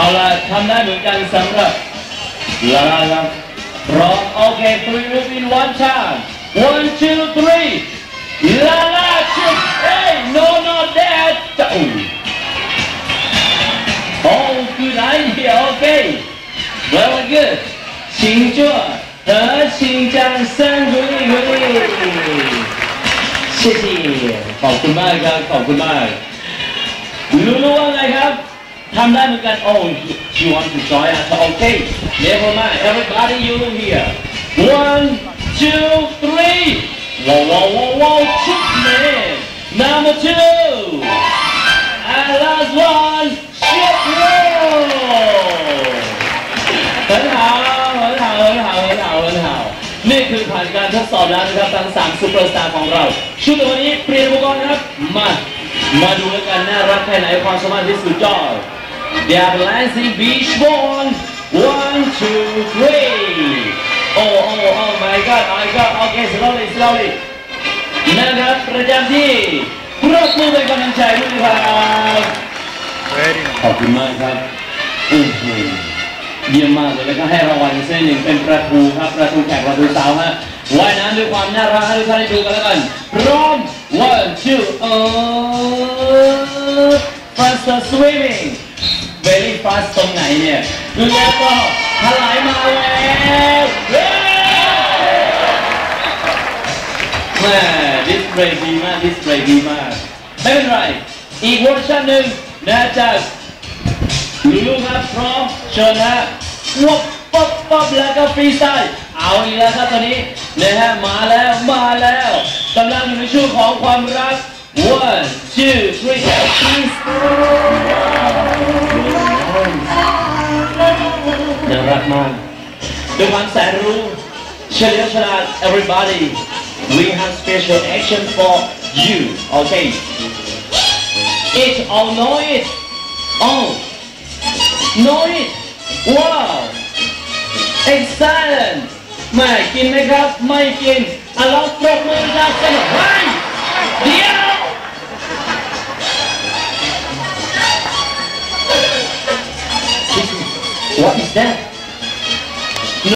เอาละทำได้เหมือนกันสำหรับลาลาครับพร้อมโอเค three move in one time one two three ลาลาชิคเอ้ย no not that จะอู้ Oh, good idea. Okay. Very good. 请坐和请掌声鼓励鼓励。谢谢。ขอบคุณมากครับ ขอบคุณมาก รู้รู้ว่าไงครับ า ทำได้เหมือนกัน Oh, she want to join us. Okay. Never mind. Everybody you here. One, two, three. Whoa, whoa, whoa, whoa. Chick man. Number two. And last one, shit roll เหินหาวเหินหาวเหินหาวเหินหาวเหินหาวนี่คือผ่านการทดสอบแล้วนะครับทั้งสามซูเปอร์สตาร์ของเรา ชุดวันนี้เปลี่ยนอุปกรณ์ครับ มา มาดูกันน่ารักแค่ไหนความสามารถที่สุดยอด They are Lansing Beach Ball one two three oh oh oh my god my god okay slowly slowly นะครับประจำที่ปรบมือเป็นกำลังใจด้วยครับ Very nice. ขอบคุณมากครับโอ้โหเยี่ยมมากเลยแล้วก็ให้รางวัลเส้นหนึ่งเป็นประตูครับประตูแขกประตูสาวฮะว่ายน้ำด้วยความน่ารักให้ทุกท่านได้ดูกันแล้วกันพร้อม one two เออ faster swimming very fast ตรงไหนเนี่ย แล้วก็ถลายมาแล้วแม่ดิสเพลย์ดีมากดิสเพลย์ดีมาก ไม่เป็นไร อีกเวอร์ชันหนึ่งนะจากลูลูครับพร้อมเชิญฮะวับปั๊บปั๊บแล้วก็ฟรีสไตล์เอาอีกแล้วครับตอนนี้นะฮะมาแล้วมาแล้วกำลังอยู่ในช่วงของความรัก one two three please on. The ones that rule, Shalishara, everybody, we have special action for you, okay? It's all noise. Oh, noise. Wow. Excellent. ไม่กินไหมครับ ไม่กินอ่ะเราปรบมือดังสนุกไปเดี๋ยว What is that?